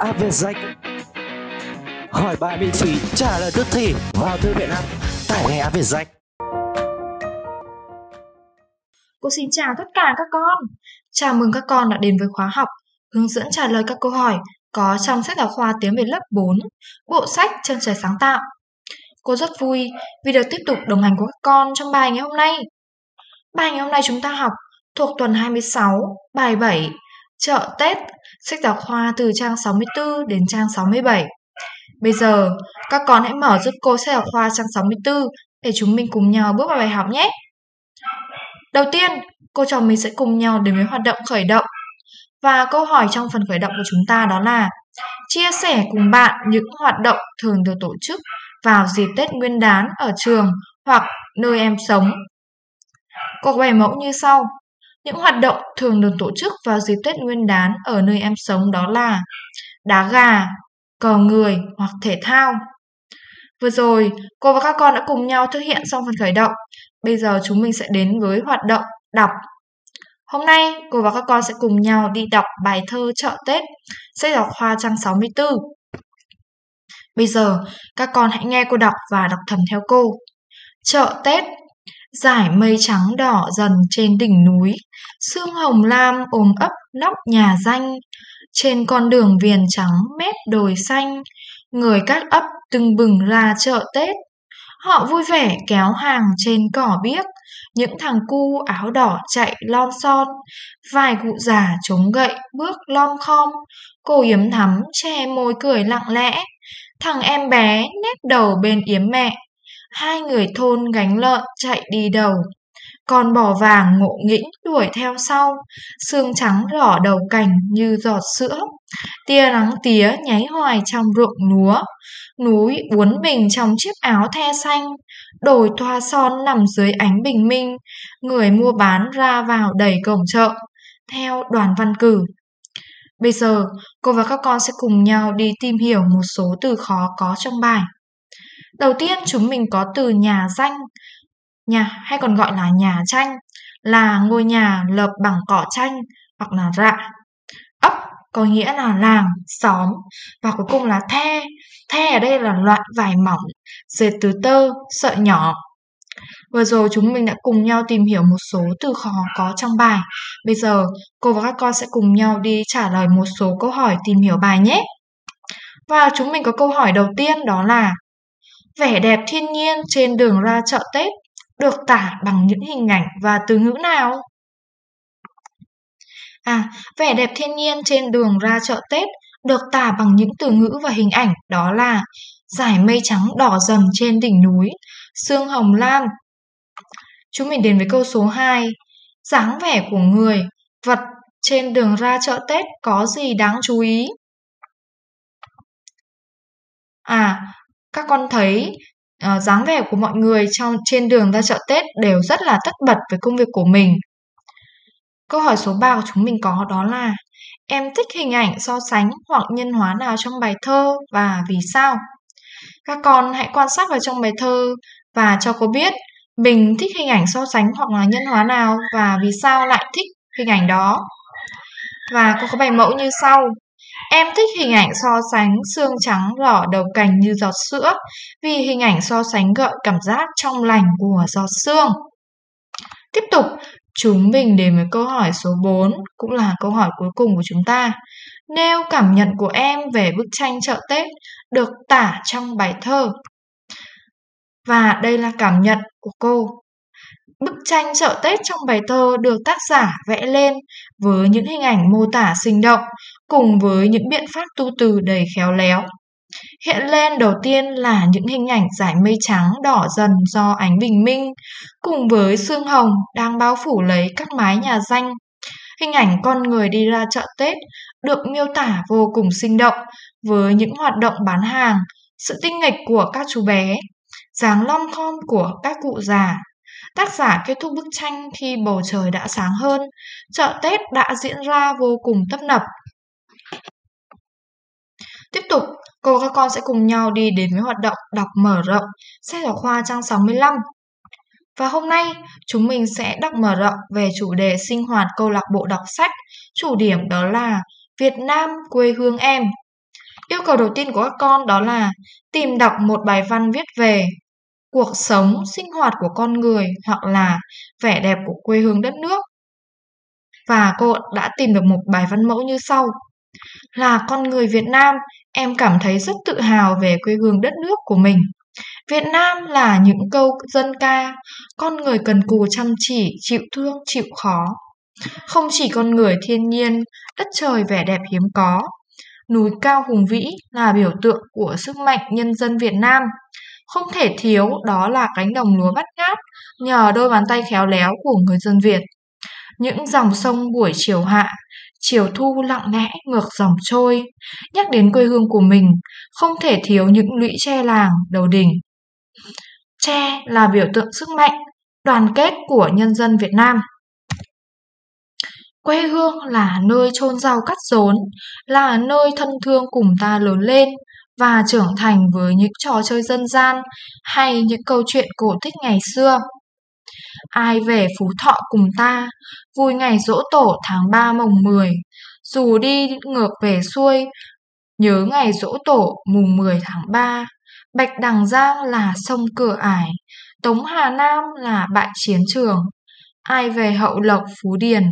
app Việt Danh Hỏi bài miễn phí, trả lời tức thì vào thư viện app Tải ngay app Việt Danh Cô xin chào tất cả các con. Chào mừng các con đã đến với khóa học hướng dẫn trả lời các câu hỏi có trong sách giáo khoa tiếng Việt lớp 4, bộ sách Chân trời sáng tạo. Cô rất vui vì được tiếp tục đồng hành của các con trong bài ngày hôm nay. Bài ngày hôm nay chúng ta học thuộc tuần 26, bài 7, chợ Tết, sách giáo khoa từ trang 64 đến trang 67. Bây giờ, các con hãy mở giúp cô sách giáo khoa trang 64 để chúng mình cùng nhau bước vào bài học nhé. Đầu tiên, cô trò mình sẽ cùng nhau đến với hoạt động khởi động. Và câu hỏi trong phần khởi động của chúng ta đó là chia sẻ cùng bạn những hoạt động thường được tổ chức vào dịp Tết Nguyên đán ở trường hoặc nơi em sống. Cô có bài mẫu như sau. Những hoạt động thường được tổ chức vào dịp Tết Nguyên đán ở nơi em sống đó là đá gà, cờ người hoặc thể thao. Vừa rồi, cô và các con đã cùng nhau thực hiện xong phần khởi động. Bây giờ chúng mình sẽ đến với hoạt động đọc. Hôm nay, cô và các con sẽ cùng nhau đi đọc bài thơ Chợ Tết, sách giáo khoa trang 64. Bây giờ, các con hãy nghe cô đọc và đọc thầm theo cô. Chợ Tết Giải mây trắng đỏ dần trên đỉnh núi, sương hồng lam ôm ấp nóc nhà danh. Trên con đường viền trắng mép đồi xanh, người các ấp từng bừng ra chợ Tết. Họ vui vẻ kéo hàng trên cỏ biếc, những thằng cu áo đỏ chạy lon son, vài cụ già chống gậy bước lom khom, cô yếm thắm che môi cười lặng lẽ, thằng em bé nép đầu bên yếm mẹ, hai người thôn gánh lợn chạy đi đầu. còn bò vàng ngộ nghĩnh đuổi theo sau, xương trắng đỏ đầu cành như giọt sữa. Tia nắng tía nháy hoài trong ruộng lúa, núi uốn mình trong chiếc áo the xanh, đồi thoa son nằm dưới ánh bình minh, người mua bán ra vào đầy cổng chợ, theo đoàn văn cử. Bây giờ, cô và các con sẽ cùng nhau đi tìm hiểu một số từ khó có trong bài. Đầu tiên chúng mình có từ nhà danh, nhà hay còn gọi là nhà tranh, là ngôi nhà lợp bằng cỏ tranh hoặc là rạ. Ấp có nghĩa là làng, xóm và cuối cùng là the. The ở đây là loại vải mỏng, dệt từ tơ, sợi nhỏ. Vừa rồi chúng mình đã cùng nhau tìm hiểu một số từ khó có trong bài. Bây giờ cô và các con sẽ cùng nhau đi trả lời một số câu hỏi tìm hiểu bài nhé. Và chúng mình có câu hỏi đầu tiên đó là Vẻ đẹp thiên nhiên trên đường ra chợ Tết được tả bằng những hình ảnh và từ ngữ nào? À, vẻ đẹp thiên nhiên trên đường ra chợ Tết được tả bằng những từ ngữ và hình ảnh đó là dải mây trắng đỏ dần trên đỉnh núi, sương hồng lam. Chúng mình đến với câu số 2. dáng vẻ của người, vật trên đường ra chợ Tết có gì đáng chú ý? À, các con thấy uh, dáng vẻ của mọi người trong trên đường ra chợ Tết đều rất là tất bật với công việc của mình. Câu hỏi số 3 của chúng mình có đó là Em thích hình ảnh so sánh hoặc nhân hóa nào trong bài thơ và vì sao? Các con hãy quan sát vào trong bài thơ và cho cô biết mình thích hình ảnh so sánh hoặc là nhân hóa nào và vì sao lại thích hình ảnh đó. Và cô có bài mẫu như sau. Em thích hình ảnh so sánh xương trắng đỏ đầu cành như giọt sữa vì hình ảnh so sánh gợi cảm giác trong lành của giọt xương Tiếp tục, chúng mình đến với câu hỏi số 4, cũng là câu hỏi cuối cùng của chúng ta. Nêu cảm nhận của em về bức tranh chợ Tết được tả trong bài thơ. Và đây là cảm nhận của cô. Bức tranh chợ Tết trong bài thơ được tác giả vẽ lên với những hình ảnh mô tả sinh động cùng với những biện pháp tu từ đầy khéo léo. Hiện lên đầu tiên là những hình ảnh dải mây trắng đỏ dần do ánh bình minh, cùng với sương hồng đang bao phủ lấy các mái nhà danh. Hình ảnh con người đi ra chợ Tết được miêu tả vô cùng sinh động với những hoạt động bán hàng, sự tinh nghịch của các chú bé, dáng lom khom của các cụ già. Tác giả kết thúc bức tranh khi bầu trời đã sáng hơn, chợ Tết đã diễn ra vô cùng tấp nập Tiếp tục, cô và các con sẽ cùng nhau đi đến với hoạt động đọc mở rộng sách giáo khoa trang 65. Và hôm nay, chúng mình sẽ đọc mở rộng về chủ đề sinh hoạt câu lạc bộ đọc sách. Chủ điểm đó là Việt Nam quê hương em. Yêu cầu đầu tiên của các con đó là tìm đọc một bài văn viết về cuộc sống, sinh hoạt của con người hoặc là vẻ đẹp của quê hương đất nước. Và cô đã tìm được một bài văn mẫu như sau. Là con người Việt Nam, em cảm thấy rất tự hào về quê hương đất nước của mình. Việt Nam là những câu dân ca, con người cần cù chăm chỉ, chịu thương, chịu khó. Không chỉ con người thiên nhiên, đất trời vẻ đẹp hiếm có. Núi cao hùng vĩ là biểu tượng của sức mạnh nhân dân Việt Nam. Không thể thiếu đó là cánh đồng lúa bắt ngát nhờ đôi bàn tay khéo léo của người dân Việt. Những dòng sông buổi chiều hạ, chiều thu lặng lẽ ngược dòng trôi. Nhắc đến quê hương của mình, không thể thiếu những lũy tre làng đầu đỉnh. Tre là biểu tượng sức mạnh, đoàn kết của nhân dân Việt Nam. Quê hương là nơi chôn rau cắt rốn, là nơi thân thương cùng ta lớn lên và trưởng thành với những trò chơi dân gian hay những câu chuyện cổ tích ngày xưa. Ai về Phú Thọ cùng ta, vui ngày dỗ tổ tháng 3 mồng 10, dù đi ngược về xuôi, nhớ ngày dỗ tổ mùng 10 tháng 3. Bạch Đằng Giang là sông cửa ải, Tống Hà Nam là bại chiến trường. Ai về hậu lộc Phú Điền,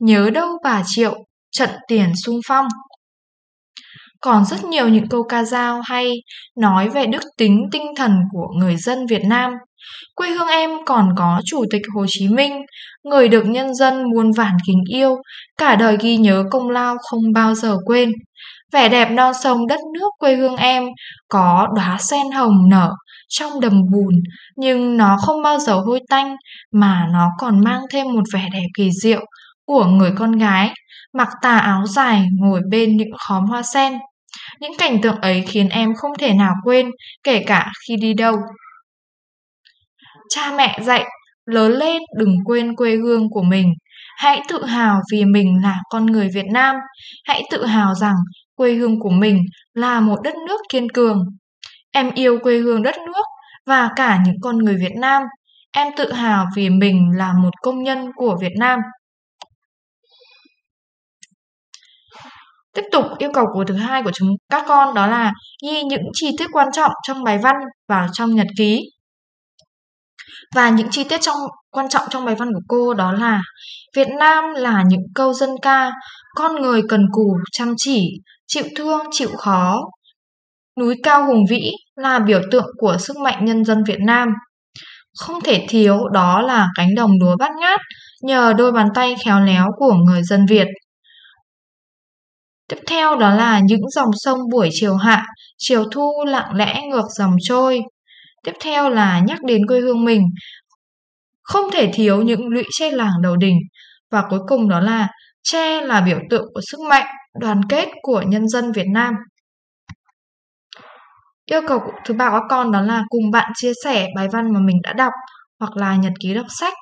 nhớ đâu bà Triệu, trận tiền sung phong. Còn rất nhiều những câu ca dao hay nói về đức tính tinh thần của người dân Việt Nam. Quê hương em còn có Chủ tịch Hồ Chí Minh, người được nhân dân muôn vàn kính yêu, cả đời ghi nhớ công lao không bao giờ quên. Vẻ đẹp non sông đất nước quê hương em có đóa sen hồng nở trong đầm bùn, nhưng nó không bao giờ hôi tanh mà nó còn mang thêm một vẻ đẹp kỳ diệu của người con gái mặc tà áo dài ngồi bên những khóm hoa sen. Những cảnh tượng ấy khiến em không thể nào quên, kể cả khi đi đâu. Cha mẹ dạy, lớn lên đừng quên quê hương của mình. Hãy tự hào vì mình là con người Việt Nam. Hãy tự hào rằng quê hương của mình là một đất nước kiên cường. Em yêu quê hương đất nước và cả những con người Việt Nam. Em tự hào vì mình là một công nhân của Việt Nam. Tiếp tục yêu cầu của thứ hai của chúng các con đó là ghi những chi tiết quan trọng trong bài văn vào trong nhật ký. Và những chi tiết trong quan trọng trong bài văn của cô đó là Việt Nam là những câu dân ca, con người cần cù, chăm chỉ, chịu thương, chịu khó. Núi cao hùng vĩ là biểu tượng của sức mạnh nhân dân Việt Nam. Không thể thiếu đó là cánh đồng lúa bát ngát nhờ đôi bàn tay khéo léo của người dân Việt. Tiếp theo đó là những dòng sông buổi chiều hạ, chiều thu lặng lẽ ngược dòng trôi. Tiếp theo là nhắc đến quê hương mình, không thể thiếu những lụy che làng đầu đỉnh. Và cuối cùng đó là tre là biểu tượng của sức mạnh, đoàn kết của nhân dân Việt Nam. Yêu cầu thứ ba của các con đó là cùng bạn chia sẻ bài văn mà mình đã đọc hoặc là nhật ký đọc sách.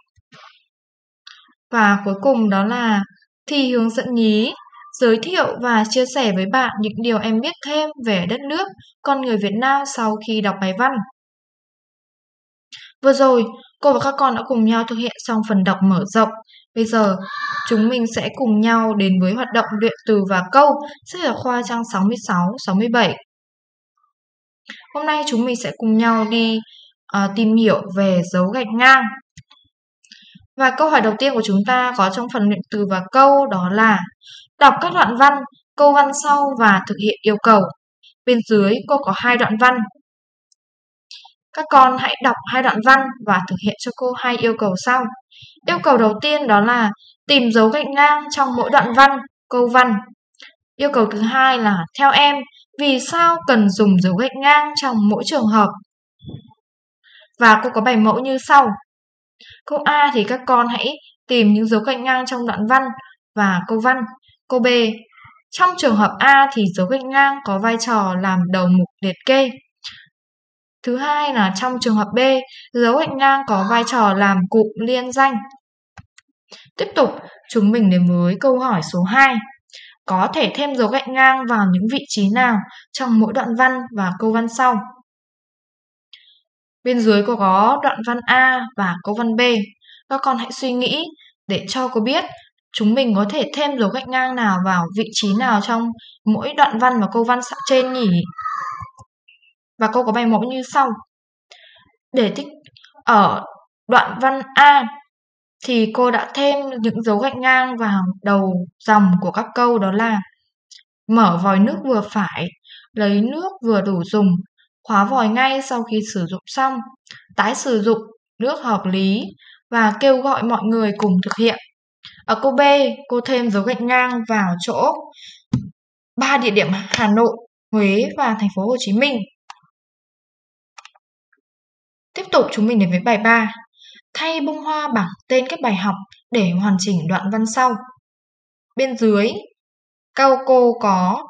Và cuối cùng đó là thi hướng dẫn nhí giới thiệu và chia sẻ với bạn những điều em biết thêm về đất nước, con người Việt Nam sau khi đọc bài văn. Vừa rồi, cô và các con đã cùng nhau thực hiện xong phần đọc mở rộng. Bây giờ, chúng mình sẽ cùng nhau đến với hoạt động luyện từ và câu sách giáo khoa trang 66-67. Hôm nay chúng mình sẽ cùng nhau đi uh, tìm hiểu về dấu gạch ngang. Và câu hỏi đầu tiên của chúng ta có trong phần luyện từ và câu đó là Đọc các đoạn văn, câu văn sau và thực hiện yêu cầu. Bên dưới cô có hai đoạn văn. Các con hãy đọc hai đoạn văn và thực hiện cho cô hai yêu cầu sau. Yêu cầu đầu tiên đó là tìm dấu gạch ngang trong mỗi đoạn văn, câu văn. Yêu cầu thứ hai là theo em, vì sao cần dùng dấu gạch ngang trong mỗi trường hợp? Và cô có bài mẫu như sau. Câu A thì các con hãy tìm những dấu gạch ngang trong đoạn văn và câu văn. Câu B. Trong trường hợp A thì dấu gạch ngang có vai trò làm đầu mục liệt kê. Thứ hai là trong trường hợp B, dấu gạch ngang có vai trò làm cụm liên danh. Tiếp tục, chúng mình đến với câu hỏi số 2. Có thể thêm dấu gạch ngang vào những vị trí nào trong mỗi đoạn văn và câu văn sau? Bên dưới có có đoạn văn A và câu văn B. Các con hãy suy nghĩ để cho cô biết chúng mình có thể thêm dấu gạch ngang nào vào vị trí nào trong mỗi đoạn văn và câu văn trên nhỉ? Và câu có bài mẫu như sau. Để tích ở đoạn văn A thì cô đã thêm những dấu gạch ngang vào đầu dòng của các câu đó là mở vòi nước vừa phải, lấy nước vừa đủ dùng, khóa vòi ngay sau khi sử dụng xong, tái sử dụng nước hợp lý và kêu gọi mọi người cùng thực hiện. Ở câu B, cô thêm dấu gạch ngang vào chỗ ba địa điểm Hà Nội, Huế và thành phố Hồ Chí Minh. Tiếp tục chúng mình đến với bài 3. Thay bông hoa bằng tên các bài học để hoàn chỉnh đoạn văn sau. Bên dưới, câu cô có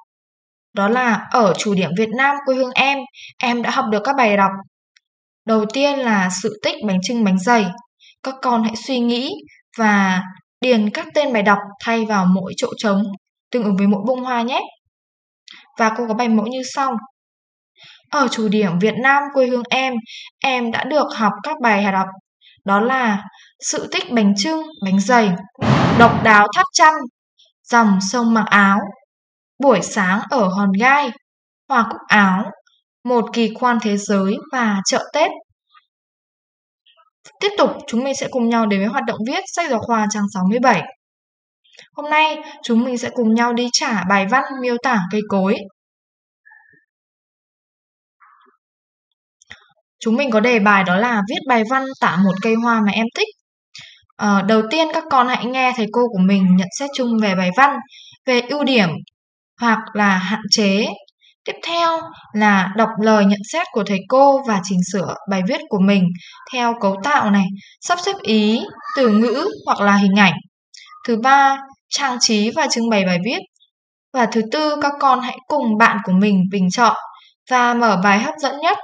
đó là ở chủ điểm Việt Nam quê hương em, em đã học được các bài đọc. Đầu tiên là sự tích bánh trưng bánh dày. Các con hãy suy nghĩ và điền các tên bài đọc thay vào mỗi chỗ trống tương ứng với mỗi bông hoa nhé. Và cô có bài mẫu như sau. Ở chủ điểm Việt Nam quê hương em, em đã được học các bài hạt học. Đó là sự tích bánh trưng, bánh dày, độc đáo tháp chăm, dòng sông mặc áo, buổi sáng ở hòn gai, hoa cúc áo, một kỳ quan thế giới và chợ Tết. Tiếp tục, chúng mình sẽ cùng nhau đến với hoạt động viết sách giáo khoa trang 67. Hôm nay, chúng mình sẽ cùng nhau đi trả bài văn miêu tả cây cối. Chúng mình có đề bài đó là viết bài văn tả một cây hoa mà em thích. À, đầu tiên các con hãy nghe thầy cô của mình nhận xét chung về bài văn, về ưu điểm hoặc là hạn chế. Tiếp theo là đọc lời nhận xét của thầy cô và chỉnh sửa bài viết của mình theo cấu tạo này, sắp xếp ý, từ ngữ hoặc là hình ảnh. Thứ ba, trang trí và trưng bày bài viết. Và thứ tư, các con hãy cùng bạn của mình bình chọn và mở bài hấp dẫn nhất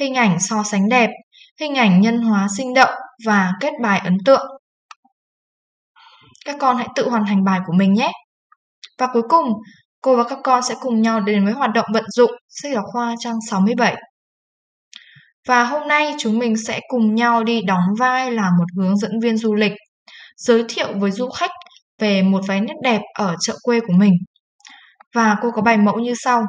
hình ảnh so sánh đẹp, hình ảnh nhân hóa sinh động và kết bài ấn tượng. Các con hãy tự hoàn thành bài của mình nhé. Và cuối cùng, cô và các con sẽ cùng nhau đến với hoạt động vận dụng sách giáo khoa trang 67. Và hôm nay chúng mình sẽ cùng nhau đi đóng vai là một hướng dẫn viên du lịch, giới thiệu với du khách về một vài nét đẹp ở chợ quê của mình. Và cô có bài mẫu như sau.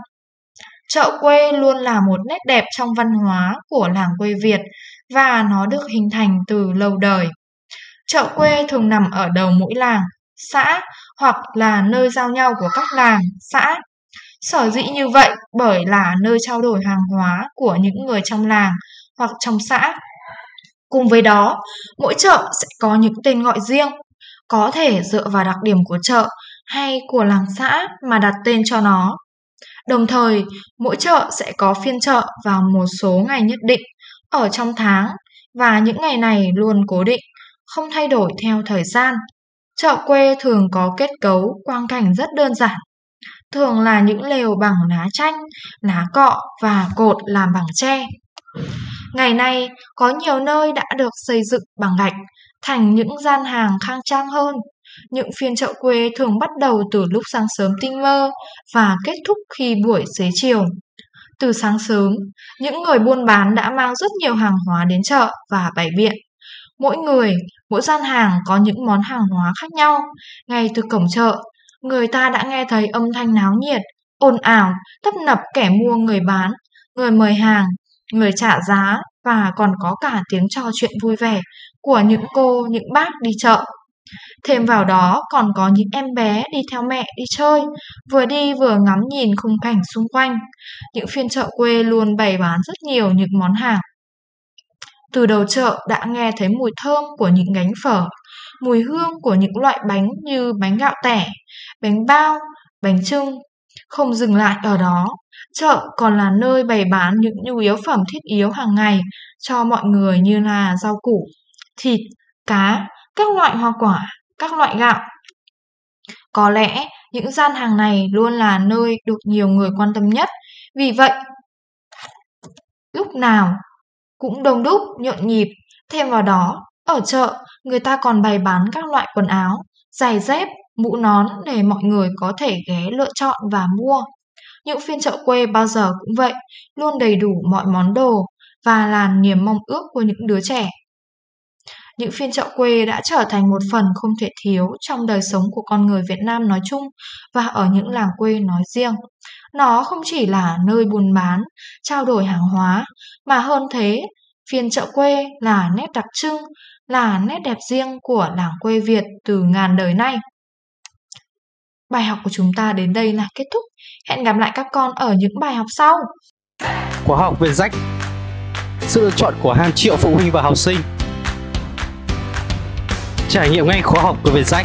Chợ quê luôn là một nét đẹp trong văn hóa của làng quê Việt và nó được hình thành từ lâu đời. Chợ quê thường nằm ở đầu mỗi làng, xã hoặc là nơi giao nhau của các làng, xã. Sở dĩ như vậy bởi là nơi trao đổi hàng hóa của những người trong làng hoặc trong xã. Cùng với đó, mỗi chợ sẽ có những tên gọi riêng, có thể dựa vào đặc điểm của chợ hay của làng xã mà đặt tên cho nó. Đồng thời, mỗi chợ sẽ có phiên chợ vào một số ngày nhất định ở trong tháng và những ngày này luôn cố định, không thay đổi theo thời gian. Chợ quê thường có kết cấu quang cảnh rất đơn giản. Thường là những lều bằng lá chanh, lá cọ và cột làm bằng tre. Ngày nay, có nhiều nơi đã được xây dựng bằng gạch thành những gian hàng khang trang hơn những phiên chợ quê thường bắt đầu từ lúc sáng sớm tinh mơ và kết thúc khi buổi xế chiều. Từ sáng sớm, những người buôn bán đã mang rất nhiều hàng hóa đến chợ và bày biện. Mỗi người, mỗi gian hàng có những món hàng hóa khác nhau. Ngay từ cổng chợ, người ta đã nghe thấy âm thanh náo nhiệt, ồn ào, tấp nập kẻ mua người bán, người mời hàng, người trả giá và còn có cả tiếng trò chuyện vui vẻ của những cô, những bác đi chợ. Thêm vào đó còn có những em bé đi theo mẹ đi chơi, vừa đi vừa ngắm nhìn khung cảnh xung quanh. Những phiên chợ quê luôn bày bán rất nhiều những món hàng. Từ đầu chợ đã nghe thấy mùi thơm của những gánh phở, mùi hương của những loại bánh như bánh gạo tẻ, bánh bao, bánh trưng. Không dừng lại ở đó, chợ còn là nơi bày bán những nhu yếu phẩm thiết yếu hàng ngày cho mọi người như là rau củ, thịt, cá, các loại hoa quả, các loại gạo. Có lẽ những gian hàng này luôn là nơi được nhiều người quan tâm nhất. Vì vậy, lúc nào cũng đông đúc, nhộn nhịp. Thêm vào đó, ở chợ, người ta còn bày bán các loại quần áo, giày dép, mũ nón để mọi người có thể ghé lựa chọn và mua. Những phiên chợ quê bao giờ cũng vậy, luôn đầy đủ mọi món đồ và là niềm mong ước của những đứa trẻ những phiên chợ quê đã trở thành một phần không thể thiếu trong đời sống của con người Việt Nam nói chung và ở những làng quê nói riêng. Nó không chỉ là nơi buôn bán, trao đổi hàng hóa, mà hơn thế, phiên chợ quê là nét đặc trưng, là nét đẹp riêng của làng quê Việt từ ngàn đời nay. Bài học của chúng ta đến đây là kết thúc. Hẹn gặp lại các con ở những bài học sau. Khóa học về rách Sự lựa chọn của hàng triệu phụ huynh và học sinh Trải nghiệm ngay khóa học của Vietjet